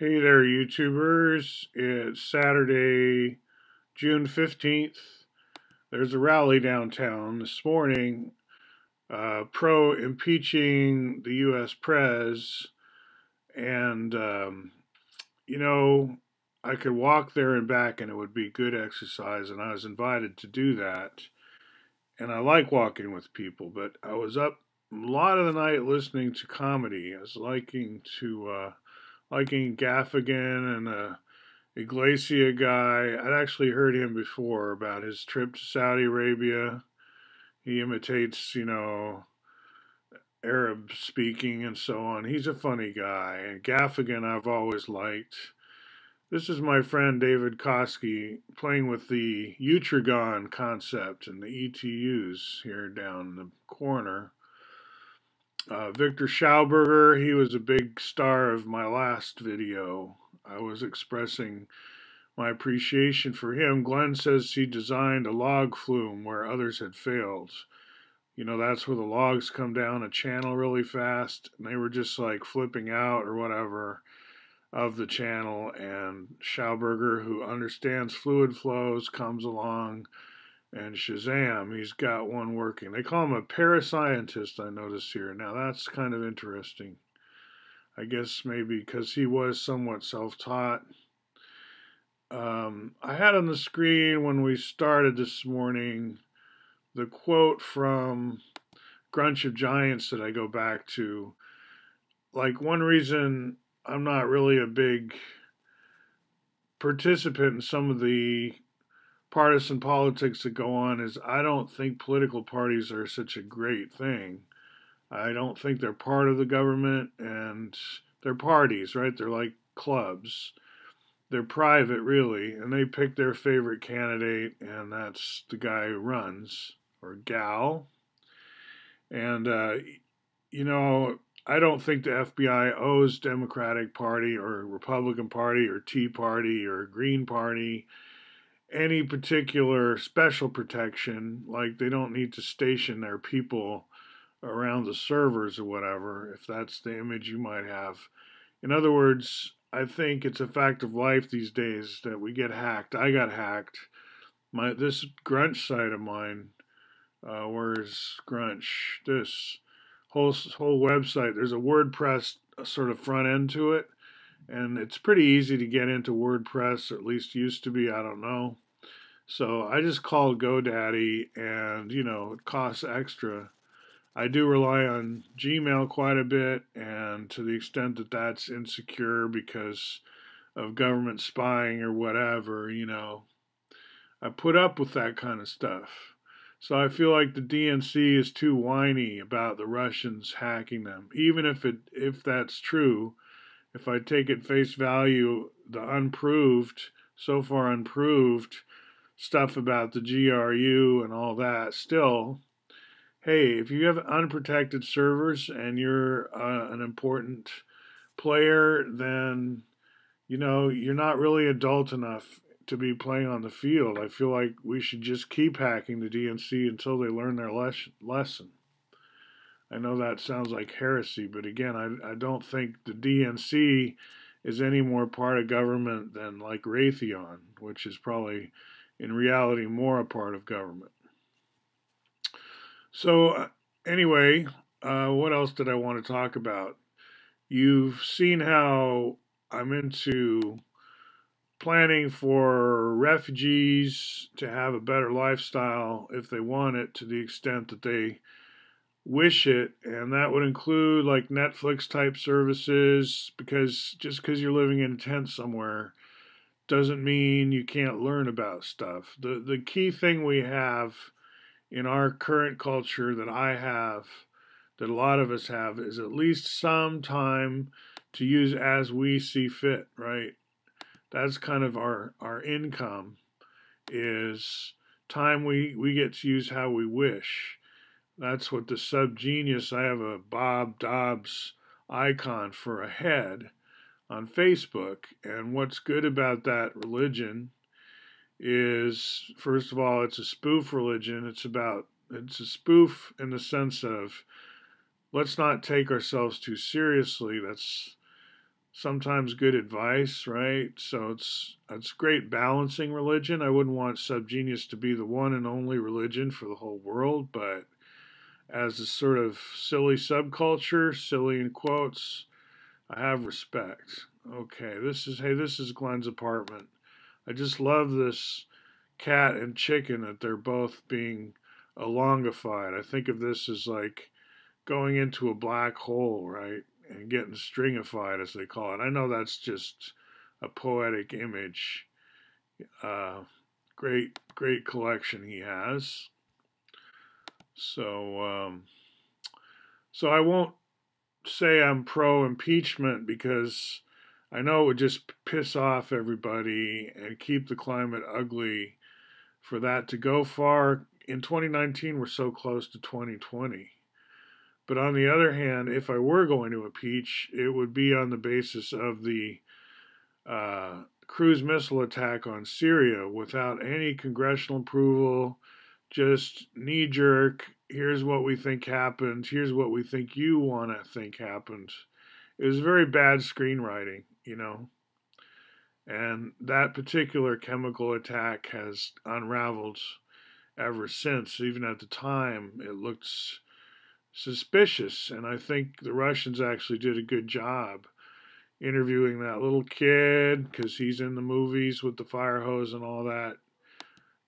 Hey there, YouTubers. It's Saturday, June 15th. There's a rally downtown this morning uh, pro impeaching the U.S. Pres. And, um, you know, I could walk there and back and it would be good exercise. And I was invited to do that. And I like walking with people, but I was up a lot of the night listening to comedy. I was liking to. Uh, liking Gaffigan and a Iglesia guy. I'd actually heard him before about his trip to Saudi Arabia. He imitates, you know, Arab speaking and so on. He's a funny guy. And Gaffigan I've always liked. This is my friend David Koski playing with the Utragon concept and the ETUs here down the corner. Uh, Victor Schauberger, he was a big star of my last video. I was expressing my appreciation for him. Glenn says he designed a log flume where others had failed. You know, that's where the logs come down a channel really fast, and they were just like flipping out or whatever of the channel. And Schauberger, who understands fluid flows, comes along and Shazam, he's got one working. They call him a parascientist, I notice here. Now that's kind of interesting. I guess maybe because he was somewhat self taught. Um, I had on the screen when we started this morning the quote from Grunch of Giants that I go back to. Like, one reason I'm not really a big participant in some of the partisan politics that go on is I don't think political parties are such a great thing. I don't think they're part of the government and they're parties, right? They're like clubs. They're private, really, and they pick their favorite candidate, and that's the guy who runs or gal. And, uh, you know, I don't think the FBI owes Democratic Party or Republican Party or Tea Party or Green Party any particular special protection, like they don't need to station their people around the servers or whatever, if that's the image you might have. In other words, I think it's a fact of life these days that we get hacked. I got hacked. My this Grunch site of mine, uh, where's Grunch? This whole whole website. There's a WordPress uh, sort of front end to it and it's pretty easy to get into WordPress, or at least used to be, I don't know. So I just called GoDaddy and, you know, it costs extra. I do rely on Gmail quite a bit, and to the extent that that's insecure because of government spying or whatever, you know, I put up with that kind of stuff. So I feel like the DNC is too whiny about the Russians hacking them. Even if it if that's true, if I take at face value the unproved, so far unproved stuff about the GRU and all that, still, hey, if you have unprotected servers and you're uh, an important player, then you know you're not really adult enough to be playing on the field. I feel like we should just keep hacking the DNC until they learn their les- lesson. I know that sounds like heresy, but again, I, I don't think the DNC is any more part of government than like Raytheon, which is probably in reality more a part of government. So, uh, anyway, uh, what else did I want to talk about? You've seen how I'm into planning for refugees to have a better lifestyle if they want it to the extent that they wish it and that would include like netflix type services because just because you're living in a tent somewhere doesn't mean you can't learn about stuff. The the key thing we have in our current culture that i have that a lot of us have is at least some time to use as we see fit right? That's kind of our our income is time we we get to use how we wish that's what the subgenius, I have a Bob Dobbs icon for a head on Facebook. And what's good about that religion is, first of all, it's a spoof religion. It's about, it's a spoof in the sense of let's not take ourselves too seriously. That's sometimes good advice, right? So it's it's great balancing religion. I wouldn't want subgenius to be the one and only religion for the whole world, but as a sort of silly subculture, silly in quotes, I have respect. Okay, this is hey, this is Glenn's apartment. I just love this cat and chicken that they're both being elongified. I think of this as like going into a black hole, right? And getting stringified, as they call it. I know that's just a poetic image. Uh, great, great collection he has. So, um, so I won't say I'm pro impeachment because I know it would just piss off everybody and keep the climate ugly for that to go far. In 2019, we're so close to 2020. But on the other hand, if I were going to impeach, it would be on the basis of the uh, cruise missile attack on Syria without any congressional approval, just knee jerk. Here's what we think happened. Here's what we think you want to think happened. It was very bad screenwriting, you know. And that particular chemical attack has unraveled ever since. Even at the time, it looked suspicious. And I think the Russians actually did a good job interviewing that little kid because he's in the movies with the fire hose and all that.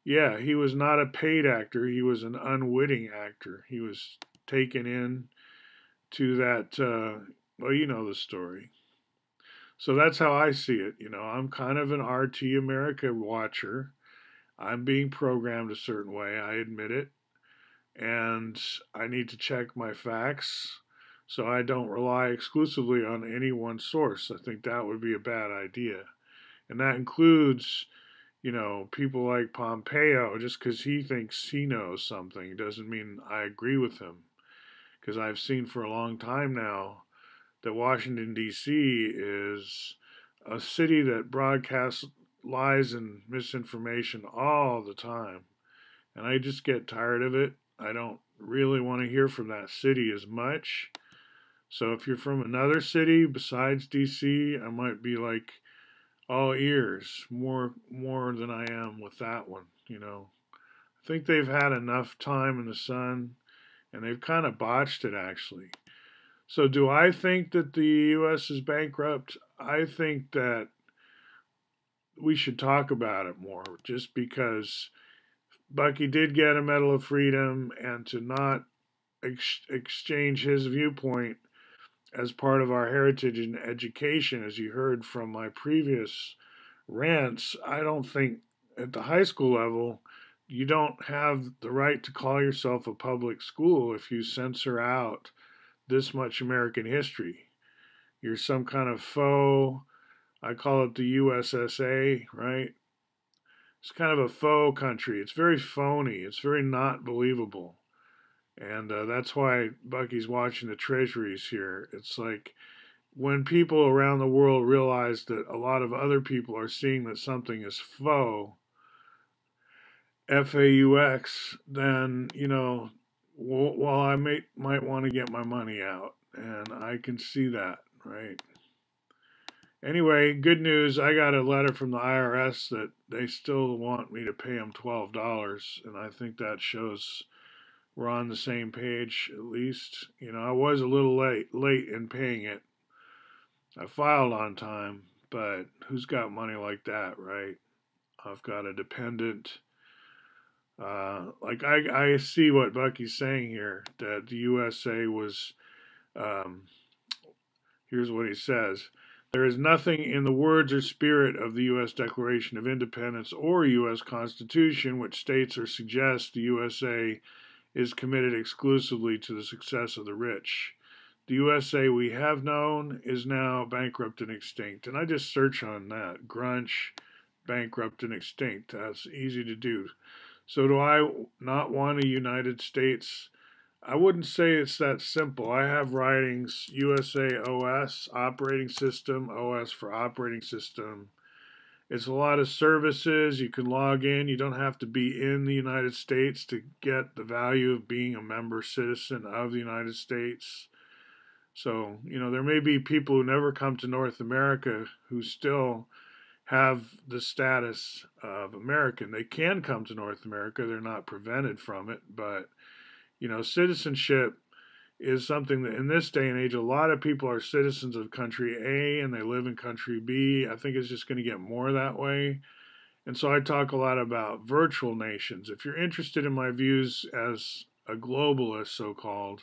Yeah, he was not a paid actor. He was an unwitting actor. He was taken in to that. Uh, well, you know the story. So that's how I see it. You know, I'm kind of an RT America watcher. I'm being programmed a certain way. I admit it. And I need to check my facts so I don't rely exclusively on any one source. I think that would be a bad idea. And that includes, you know, people like Pompeo, just because he thinks he knows something doesn't mean I agree with him. Because I've seen for a long time now that Washington, D.C. is a city that broadcasts lies and misinformation all the time. And I just get tired of it. I don't really want to hear from that city as much. So if you're from another city besides DC, I might be like all ears, more more than I am with that one, you know. I think they've had enough time in the sun and they've kind of botched it actually. So do I think that the US is bankrupt? I think that we should talk about it more just because Bucky did get a Medal of Freedom and to not ex- exchange his viewpoint as part of our heritage and education, as you heard from my previous rants, I don't think at the high school level you don't have the right to call yourself a public school if you censor out this much American history. You're some kind of faux, I call it the USSA, right? It's kind of a faux country. It's very phony. It's very not believable. And uh, that's why Bucky's watching the treasuries here. It's like when people around the world realize that a lot of other people are seeing that something is faux, F A U X, then, you know, well, I may, might want to get my money out. And I can see that, right? Anyway, good news. I got a letter from the IRS that they still want me to pay them $12. And I think that shows we're on the same page at least. You know, I was a little late late in paying it. I filed on time, but who's got money like that, right? I've got a dependent. Uh, like I, I see what Bucky's saying here that the USA was. Um, here's what he says. There is nothing in the words or spirit of the U.S. Declaration of Independence or U.S. Constitution which states or suggests the USA is committed exclusively to the success of the rich. The USA we have known is now bankrupt and extinct. And I just search on that grunch, bankrupt and extinct. That's easy to do. So, do I not want a United States? I wouldn't say it's that simple. I have writings USA OS, operating system, OS for operating system, it's a lot of services. You can log in. You don't have to be in the United States to get the value of being a member citizen of the United States. So, you know, there may be people who never come to North America who still have the status of American. They can come to North America, they're not prevented from it, but, you know, citizenship is something that in this day and age, a lot of people are citizens of country A and they live in country B. I think it's just going to get more that way. And so I talk a lot about virtual nations. If you're interested in my views as a globalist, so called,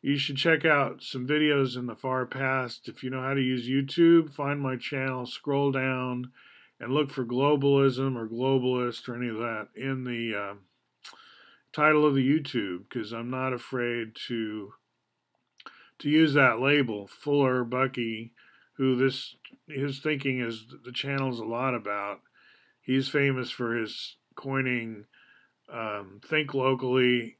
you should check out some videos in the far past. If you know how to use YouTube, find my channel, scroll down, and look for globalism or globalist or any of that in the uh, title of the YouTube because I'm not afraid to to use that label. Fuller Bucky, who this his thinking is the channel's a lot about. He's famous for his coining um, think locally.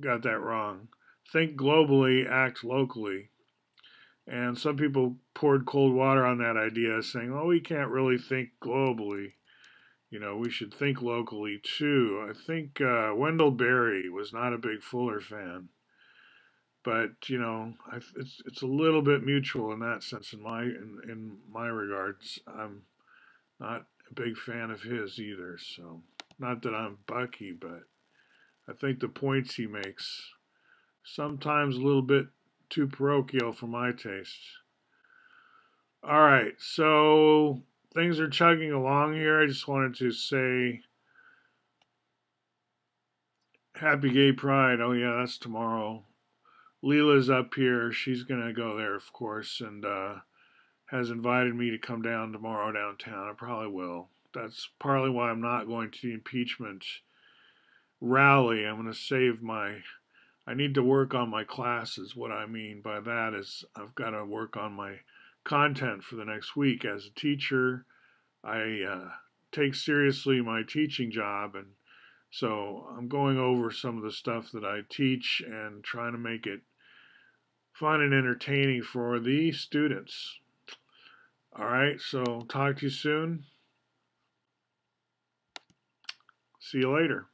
Got that wrong think globally, act locally. And some people poured cold water on that idea, saying, oh, we can't really think globally. You know, we should think locally too. I think uh, Wendell Berry was not a big Fuller fan. But you know, I, it's it's a little bit mutual in that sense. In my in, in my regards, I'm not a big fan of his either. So, not that I'm Bucky, but I think the points he makes sometimes a little bit too parochial for my taste. All right, so things are chugging along here. I just wanted to say happy gay pride. Oh, yeah, that's tomorrow. Leela's up here. She's going to go there, of course, and uh, has invited me to come down tomorrow downtown. I probably will. That's partly why I'm not going to the impeachment rally. I'm going to save my I need to work on my classes. What I mean by that is I've got to work on my content for the next week. As a teacher, I uh, take seriously my teaching job, and so I'm going over some of the stuff that I teach and trying to make it fun and entertaining for the students. All right, so talk to you soon. See you later.